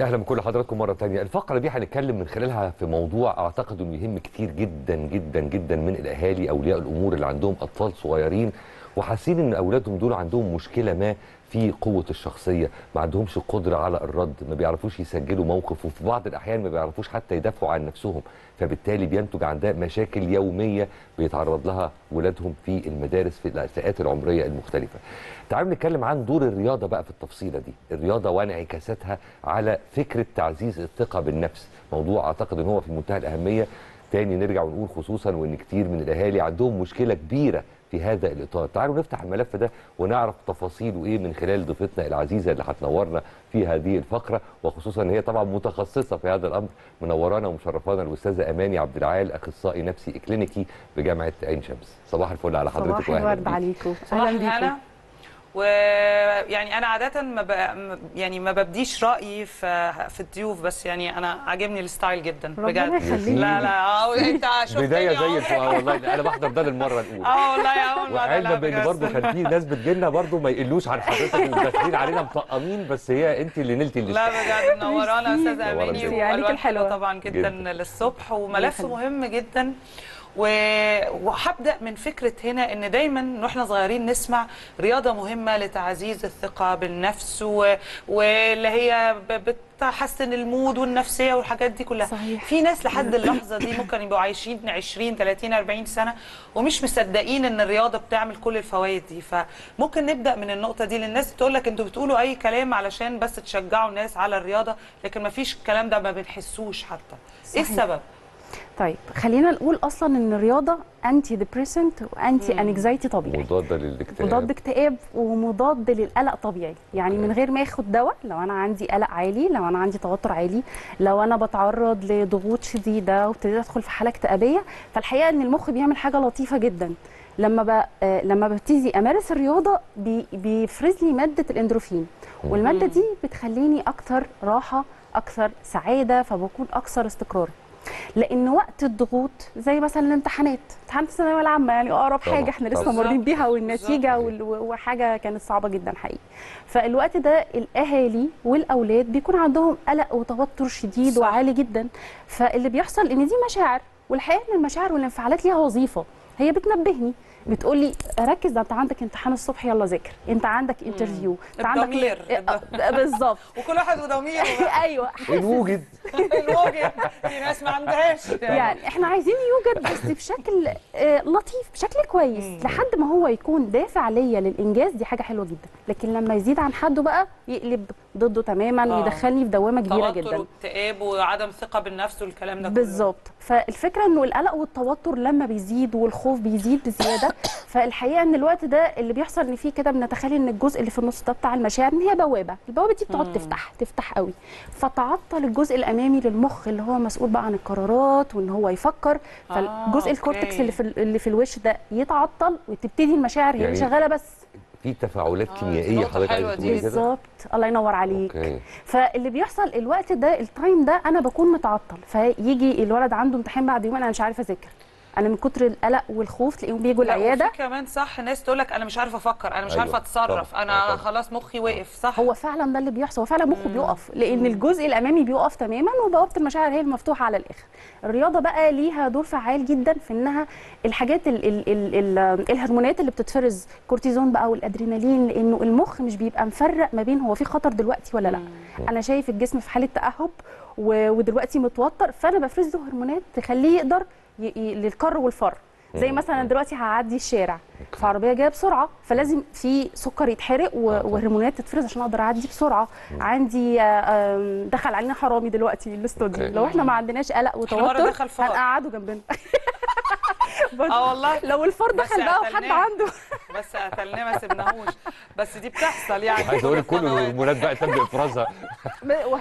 أهلا بكل حضراتكم مرة تانية. الفقرة دي هنتكلم من خلالها في موضوع أعتقد إنه يهم كتير جدا جدا جدا من الأهالي أولياء الأمور اللي عندهم أطفال صغيرين. وحاسين إن أولادهم دول عندهم مشكلة ما في قوة الشخصية ما عندهمش قدرة على الرد ما بيعرفوش يسجلوا موقف وفي بعض الأحيان ما بيعرفوش حتى يدافعوا عن نفسهم فبالتالي بينتج عندها مشاكل يومية بيتعرض لها ولادهم في المدارس في الفئات العمرية المختلفة. تعالوا نتكلم عن دور الرياضة بقى في التفصيلة دي. الرياضة وانعكاساتها على فكرة تعزيز الثقة بالنفس. موضوع أعتقد إن هو في منتهى الأهمية. تاني نرجع ونقول خصوصا وإن كتير من الأهالي عندهم مشكلة كبيرة في هذا الإطار. تعالوا نفتح الملف ده ونعرف تفاصيله إيه من خلال ضيفتنا العزيزة اللي هتنورنا في هذه الفقرة وخصوصا ان هي طبعا متخصصة في هذا الأمر منورانا ومشرفانا الأستاذة أماني عبد العال أخصائي نفسي إكلينيكي بجامعة عين شمس. صباح الفل على حضرتك صباح الورد. عليكم. صباح أهلا الهنا ويعني أنا عادة ما ب... يعني ما ببديش رأيي في في الضيوف بس يعني أنا عاجبني الستايل جدا بجد يخليك. لا لا آه أنت شفتني بداية زي أهو. الفل آه والله أنا بحضر ده للمرة الأولى آه والله يا أول مرة لا بان بجد. برضه كان في ناس بتجيلنا برضه ما يقلوش عن حضرتك وداخلين علينا مطقمين بس هي أنت اللي نلتي لا الاستحقاق بجد منورانا. أستاذة اماني الحلوة. طبعا جدا, جدا. للصبح وملف. مهم جدا و... وهبدأ من فكرة هنا إن دايما وإحنا صغيرين نسمع رياضة مهمة لتعزيز الثقة بالنفس و... واللي هي. بتحسن المود والنفسية والحاجات دي كلها صحيح. في ناس لحد اللحظة دي ممكن يبقوا عايشين 20 30 40 سنة ومش مصدقين إن الرياضة بتعمل كل الفوائد دي فممكن نبدأ من النقطة دي للناس تقول لك أنتوا بتقولوا أي كلام علشان بس تشجعوا الناس على الرياضة لكن ما فيش الكلام ده ما بنحسوش حتى إيه صحيح. السبب طيب خلينا نقول أصلا إن الرياضة anti-depressant و anti-anxiety طبيعي. مضاده للاكتئاب. مضاد اكتئاب ومضاد للقلق طبيعي. يعني من غير ما آخد دواء لو أنا عندي قلق عالي لو أنا عندي توتر عالي لو أنا بتعرض لضغوط شديدة وابتديت أدخل في حالة اكتئابية فالحقيقة إن المخ بيعمل حاجة لطيفة جدا. لما ب... آه، لما ببتدي أمارس الرياضة بي... بيفرز لي مادة الاندورفين. والمادة دي بتخليني أكثر راحة أكثر سعادة فبكون أكثر استقرار. لأن وقت الضغوط زي مثلا الامتحانات. امتحانات الثانوية العامة يعني أقرب حاجة إحنا لسه. مارين بيها والنتيجة وحاجة كانت صعبة جدا حقيقي. فالوقت ده الأهالي والأولاد بيكون عندهم قلق وتوتر شديد صح. وعالي جدا. فاللي بيحصل إن دي مشاعر والحقيقة إن المشاعر والانفعالات ليها وظيفة. هي بتنبهني. بتقول لي ركز ده انت عندك امتحان الصبح يلا ذاكر. انت عندك انترفيو انت عندك الضمير. آه، بالظبط. وكل واحد وضميره. أيوه. ان وجد الوجه في ناس ما عندهاش. يعني إحنا عايزين يوجد بس بشكل آه، لطيف بشكل كويس لحد ما هو يكون دافع ليا للإنجاز. دي حاجة حلوة جدا. لكن لما يزيد عن حده بقى يقلب ضده تماما آه. ويدخلني في دوامة كبيرة توتر جدا. واكتئاب وعدم ثقة بالنفس والكلام ده كله. بالظبط. فالفكرة إنه القلق والتوتر لما بيزيد والخوف بيزيد بزيادة فالحقيقة إن الوقت ده اللي بيحصل إن فيه كده بنتخيل إن الجزء اللي في النص ده بتاع المشاعر إن هي بوابة. البوابة دي بتقعد تفتح تفتح قوي. فتعطل الجزء الأمامي للمخ اللي هو مسؤول بقى عن القرارات وإن هو يفكر. فالجزء okay. ال cortex اللي في ال- اللي في الوش ده يتعطل وتبتدي المشاعر هي يعني شغالة بس. في تفاعلات آه، كيميائية حضرتك عايز. تقولي كده؟ بالظبط. الله ينور عليك. okay. فاللي بيحصل الوقت ده ال time ده أنا بكون متعطل. فيجي الولد عنده امتحان بعد يومين أنا مش عارفة أذاكر. أنا من كتر القلق والخوف تلاقيهم بيجوا لا العيادة. وفي كمان صح ناس تقول لك أنا مش عارفة أفكر أنا مش أيوة، عارفة اتصرف أنا طبعاً. خلاص مخي وقف صح؟ هو فعلا ده اللي بيحصل هو فعلا مخه بيقف لأن الجزء الأمامي بيقف تماما وبوابة المشاعر هي المفتوحة على الآخر. الرياضة بقى ليها دور فعال جدا في إنها الحاجات ال ال ال ال الهرمونات اللي بتتفرز كورتيزون بقى والأدرينالين لأنه المخ مش بيبقى مفرق ما بين هو في خطر دلوقتي ولا لأ. أنا شايف الجسم في حالة تأهب و- ودلوقتي متوتر فأنا بفرز له هرمونات تخليه يقدر للكر والفر زي. مثلا دلوقتي هعدي الشارع في عربيه جاية بسرعة فلازم في سكر يتحرق و- آه. وهرمونات تتفرز عشان أقدر أعدي بسرعة عندي آه، دخل علينا حرامي دلوقتي الاستوديو. لو إحنا ما عندناش قلق وتوتر. هنقعده جنبنا آه والله لو الفار بس دخل بقى وحد. عنده بس قتلناه ما سبناهوش بس دي بتحصل يعني. عايز أقول لك كل الهرمونات بقى تم إفرازها.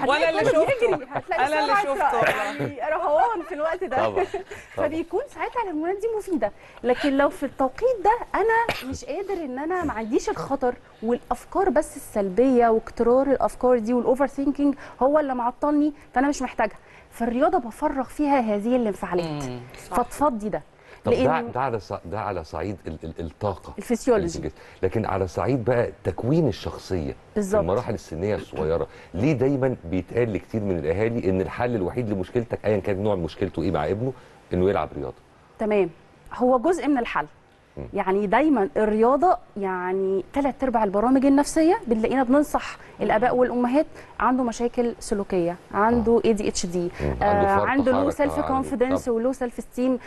ولا اللي شفته. أنا اللي شفته. يعني رهوان في الوقت ده. طبعا طبعا. فبيكون ساعتها الهرمونات دي مفيدة. لكن لو في التوقيت ده أنا مش قادر إن أنا ما عنديش الخطر والأفكار بس السلبية واجترار الأفكار دي وال overthinking هو اللي معطلني فأنا مش محتاجها. فالرياضه بفرغ فيها هذه الانفعالات. فتفضي ده. طب ده لأن- ده على ده على صعيد ال- ال- الطاقة الفسيولوجي. لكن على صعيد بقى تكوين الشخصية. بالظبط. في المراحل السنية الصغيرة. ليه دايما بيتقال لكتير من الأهالي إن الحل الوحيد لمشكلتك ايا كان نوع مشكلته إيه مع ابنه؟ إنه يلعب رياضة. تمام. هو جزء من الحل. يعني دايما الرياضة يعني ثلاث أرباع البرامج النفسية بتلاقينا بننصح الآباء والأمهات عنده مشاكل سلوكية عنده ADHD عنده low self confidence. و low self esteem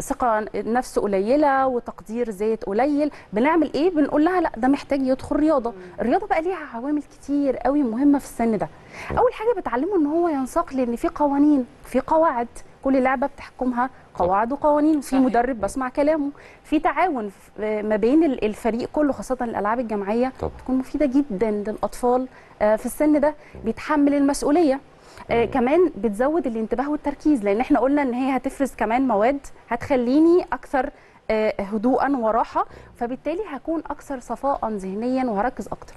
ثقة نفس قليلة وتقدير ذات قليل. بنعمل إيه؟ بنقول لها لا ده محتاج يدخل رياضة. الرياضة بقى ليها عوامل كتير قوي مهمة في السن ده. أول حاجة بتعلمه إن هو ينساق لأن في قوانين في قواعد. كل لعبة بتحكمها قواعد وقوانين. في صحيح. مدرب بسمع كلامه. في تعاون ما بين ال- الفريق كله خاصة الألعاب الجماعية طب. بتكون مفيدة جدا للأطفال آه، في السن ده. بيتحمل المسؤولية. آه كمان بتزود الانتباه والتركيز. لأن إحنا قلنا إن هي هتفرز كمان مواد هتخليني أكثر آه، هدوءا وراحة. فبالتالي هكون أكثر صفاء ذهنيا وهركز أكتر.